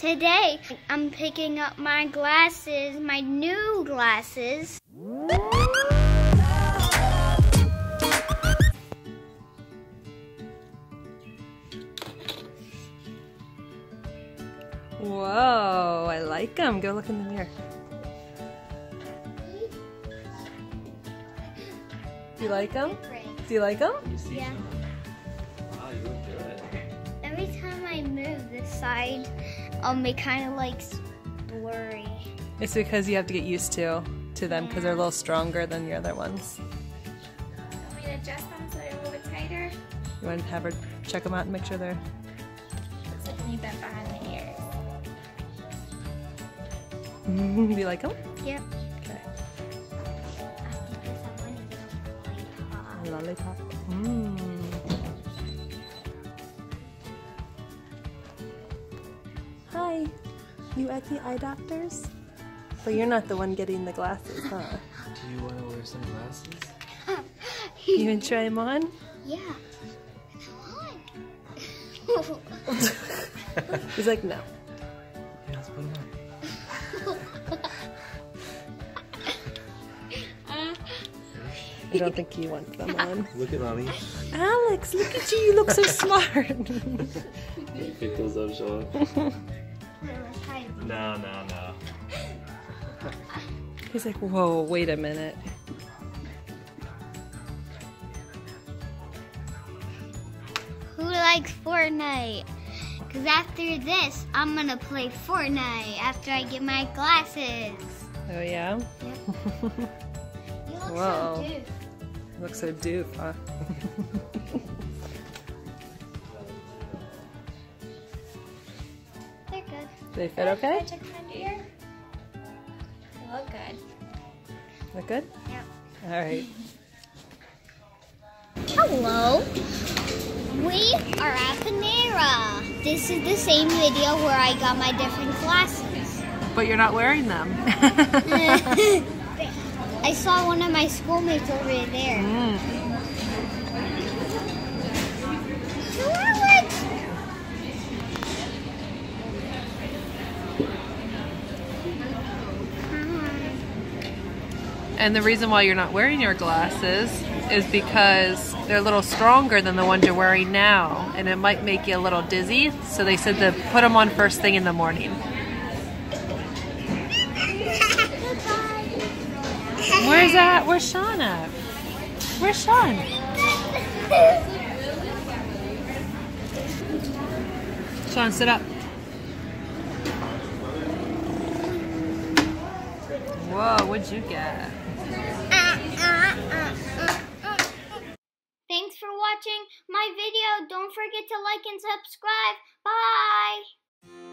Today, I'm picking up my glasses, my new glasses. Whoa, I like them. Go look in the mirror. Do you like them? Do you like them? Yeah. Wow, you look good. Every time I move this side, um, it kind of like blurry. It's because you have to get used to to them because they're a little stronger than your other ones. Want me to adjust them so they're a little bit tighter? You want to have her check them out and make sure they're. Looks like I need that behind the ears. Do you like them? Yep. Okay. After this, I'm gonna get a lollipop. A lollipop. Mmm. Hi. You at the eye doctors? But you're not the one getting the glasses, huh? Do you want to wear some glasses? You gonna try them on? Yeah. He's like, no. Yeah, let's put them on. I don't think he wants them on. Look at mommy. Alex, look at you. You look so smart. Pick those up, Shaun. Let's try it. No, no, no. He's like, whoa, wait a minute. Who likes Fortnite? Because after this, I'm gonna play Fortnite after I get my glasses. Oh, yeah? You look Whoa. so doof. Looks so doof, huh? They're they fit okay? Can I check behind your ear? They look good. Look good? Yep. All right. Hello. We are at Panera. This is the same video where I got my different glasses. But you're not wearing them. I saw one of my schoolmates over there. Mm. And the reason why you're not wearing your glasses is because they're a little stronger than the ones you're wearing now, and it might make you a little dizzy. So they said to put them on first thing in the morning. Where's that? Where's Shaun at? Where's Shaun? Shaun, sit up. Whoa, what'd you get? Thanks for watching my video. Don't forget to like and subscribe. Bye!